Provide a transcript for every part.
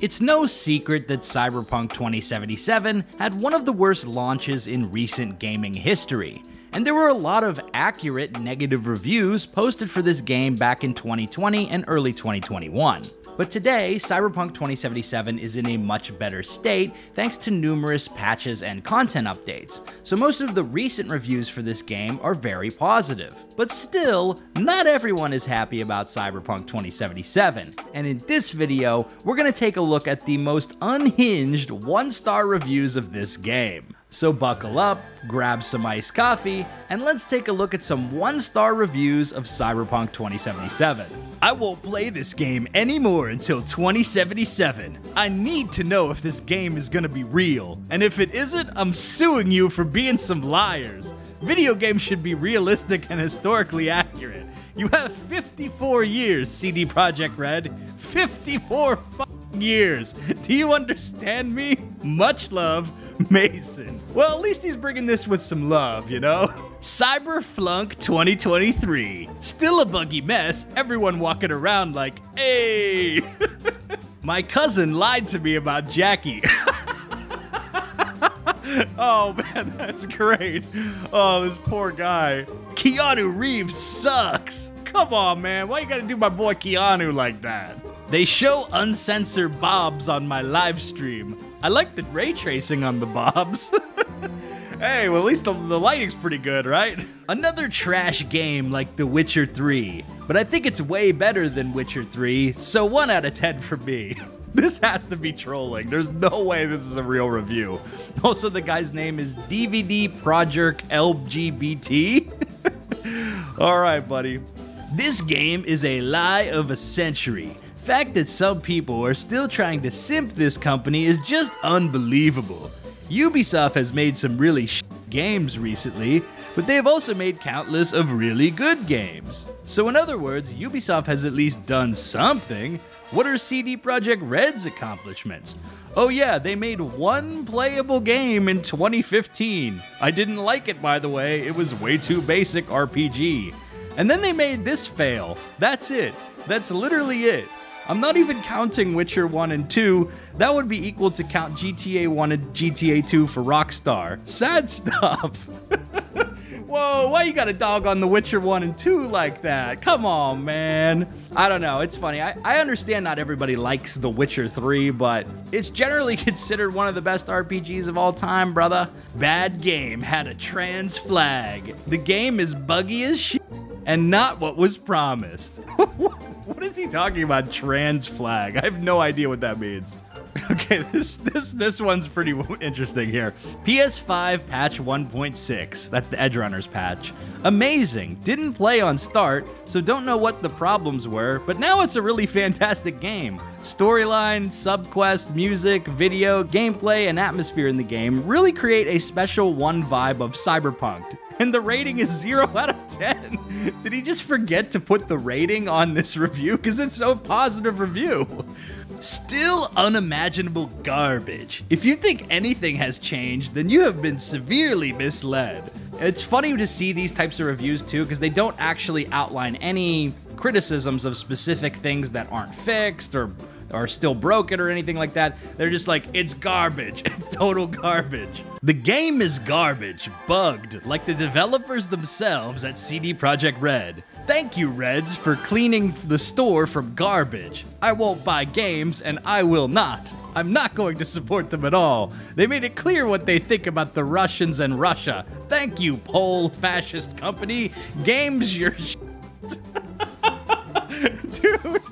It's no secret that Cyberpunk 2077 had one of the worst launches in recent gaming history, and there were a lot of accurate negative reviews posted for this game back in 2020 and early 2021. But today, Cyberpunk 2077 is in a much better state thanks to numerous patches and content updates, so most of the recent reviews for this game are very positive. But still, not everyone is happy about Cyberpunk 2077, and in this video, we're gonna take a look at the most unhinged one-star reviews of this game. So buckle up, grab some iced coffee, and let's take a look at some one-star reviews of Cyberpunk 2077. I won't play this game anymore until 2077. I need to know if this game is gonna be real, and if it isn't, I'm suing you for being some liars. Video games should be realistic and historically accurate. You have 54 years, CD Projekt Red. 54 years. Do you understand me? Much love, Mason. Well, at least he's bringing this with some love, you know? Cyberflunk 2023. Still a buggy mess, everyone walking around like, hey! My cousin lied to me about Jackie. oh man, that's great. Oh, this poor guy. Keanu Reeves sucks. Come on, man. Why you gotta do my boy Keanu like that? They show uncensored bobs on my live stream. I like the ray tracing on the bobs. hey, well, at least the, the lighting's pretty good, right? Another trash game like The Witcher 3, but I think it's way better than Witcher 3, so 1 out of 10 for me. This has to be trolling. There's no way this is a real review. Also, the guy's name is DVD Project LGBT. All right, buddy. This game is a lie of a century fact that some people are still trying to simp this company is just unbelievable. Ubisoft has made some really sh games recently, but they have also made countless of really good games. So in other words, Ubisoft has at least done something. What are CD Projekt Red's accomplishments? Oh yeah, they made one playable game in 2015. I didn't like it by the way, it was way too basic RPG. And then they made this fail. That's it. That's literally it. I'm not even counting Witcher 1 and 2. That would be equal to count GTA 1 and GTA 2 for Rockstar. Sad stuff. Whoa, why you got a dog on The Witcher 1 and 2 like that? Come on, man. I don't know, it's funny. I, I understand not everybody likes The Witcher 3, but it's generally considered one of the best RPGs of all time, brother. Bad game had a trans flag. The game is buggy as shit and not what was promised. what is he talking about? Trans flag. I have no idea what that means. Okay, this this this one's pretty interesting here. PS5 patch 1.6. That's the Edgerunners patch. Amazing. Didn't play on start, so don't know what the problems were, but now it's a really fantastic game. Storyline, subquest, music, video, gameplay, and atmosphere in the game really create a special one vibe of cyberpunk and the rating is 0 out of 10. Did he just forget to put the rating on this review? Because it's so positive review. Still unimaginable garbage. If you think anything has changed, then you have been severely misled. It's funny to see these types of reviews too, because they don't actually outline any criticisms of specific things that aren't fixed or are still broken or anything like that. They're just like, it's garbage. It's total garbage. The game is garbage, bugged, like the developers themselves at CD Projekt Red. Thank you, Reds, for cleaning the store from garbage. I won't buy games, and I will not. I'm not going to support them at all. They made it clear what they think about the Russians and Russia. Thank you, Pole fascist company. Games your Dude.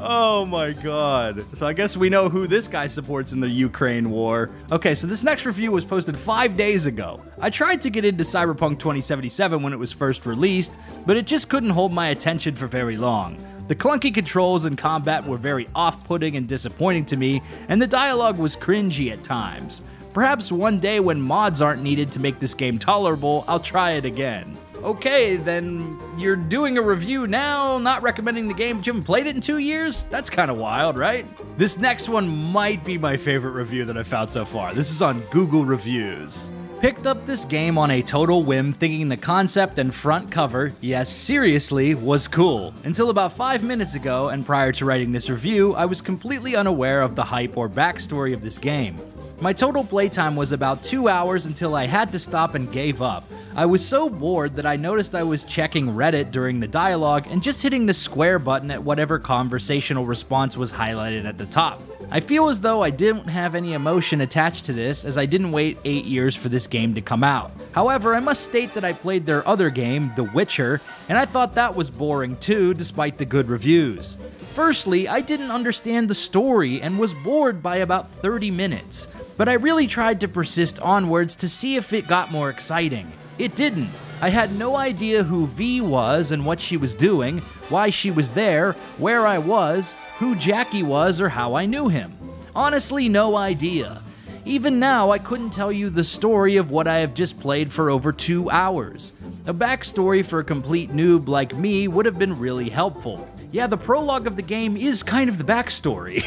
Oh my god. So I guess we know who this guy supports in the Ukraine war. Okay, so this next review was posted five days ago. I tried to get into Cyberpunk 2077 when it was first released, but it just couldn't hold my attention for very long. The clunky controls and combat were very off-putting and disappointing to me, and the dialogue was cringy at times. Perhaps one day when mods aren't needed to make this game tolerable, I'll try it again. Okay, then you're doing a review now, not recommending the game, but you haven't played it in two years? That's kind of wild, right? This next one might be my favorite review that I've found so far. This is on Google Reviews. Picked up this game on a total whim, thinking the concept and front cover, yes, seriously, was cool. Until about 5 minutes ago, and prior to writing this review, I was completely unaware of the hype or backstory of this game. My total playtime was about 2 hours until I had to stop and gave up. I was so bored that I noticed I was checking Reddit during the dialogue and just hitting the square button at whatever conversational response was highlighted at the top. I feel as though I didn't have any emotion attached to this as I didn't wait 8 years for this game to come out. However, I must state that I played their other game, The Witcher, and I thought that was boring too despite the good reviews. Firstly, I didn't understand the story and was bored by about 30 minutes, but I really tried to persist onwards to see if it got more exciting. It didn't. I had no idea who V was and what she was doing, why she was there, where I was, who Jackie was, or how I knew him. Honestly, no idea. Even now, I couldn't tell you the story of what I have just played for over two hours. A backstory for a complete noob like me would have been really helpful. Yeah, the prologue of the game is kind of the backstory.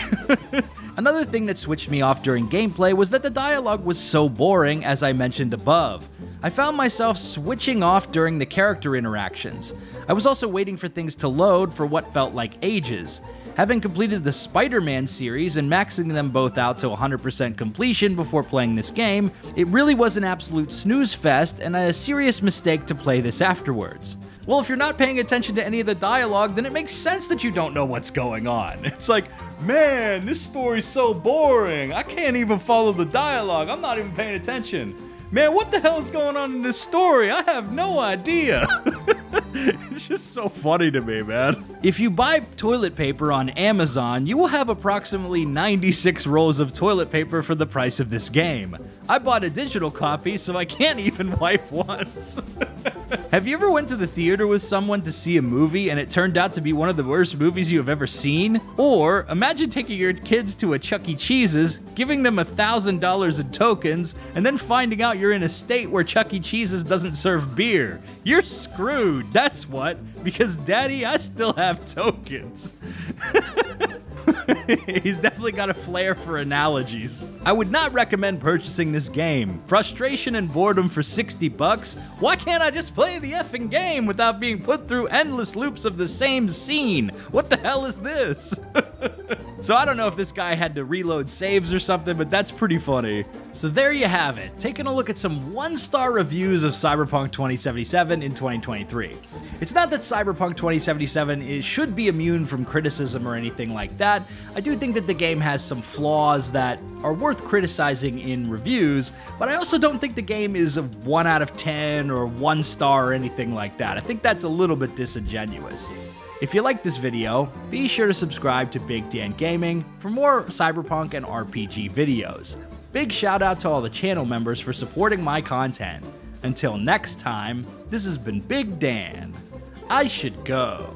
Another thing that switched me off during gameplay was that the dialogue was so boring, as I mentioned above. I found myself switching off during the character interactions. I was also waiting for things to load for what felt like ages. Having completed the Spider Man series and maxing them both out to 100% completion before playing this game, it really was an absolute snooze fest and a serious mistake to play this afterwards. Well, if you're not paying attention to any of the dialogue, then it makes sense that you don't know what's going on. It's like, man, this story's so boring. I can't even follow the dialogue. I'm not even paying attention. Man, what the hell is going on in this story? I have no idea. it's just so funny to me, man. If you buy toilet paper on Amazon, you will have approximately 96 rolls of toilet paper for the price of this game. I bought a digital copy, so I can't even wipe once. have you ever went to the theater with someone to see a movie and it turned out to be one of the worst movies you have ever seen? Or imagine taking your kids to a Chuck E. Cheese's, giving them a $1,000 in tokens, and then finding out you're in a state where Chuck E. Cheese's doesn't serve beer. You're screwed, that's what, because daddy, I still have tokens. He's definitely got a flair for analogies. I would not recommend purchasing this game. Frustration and boredom for 60 bucks? Why can't I just play the effing game without being put through endless loops of the same scene? What the hell is this? so I don't know if this guy had to reload saves or something, but that's pretty funny. So there you have it, taking a look at some one-star reviews of Cyberpunk 2077 in 2023. It's not that Cyberpunk 2077 is, should be immune from criticism or anything like that. I do think that the game has some flaws that are worth criticizing in reviews, but I also don't think the game is a 1 out of 10 or 1 star or anything like that. I think that's a little bit disingenuous. If you like this video, be sure to subscribe to Big Dan Gaming for more Cyberpunk and RPG videos. Big shout out to all the channel members for supporting my content. Until next time, this has been Big Dan. I should go.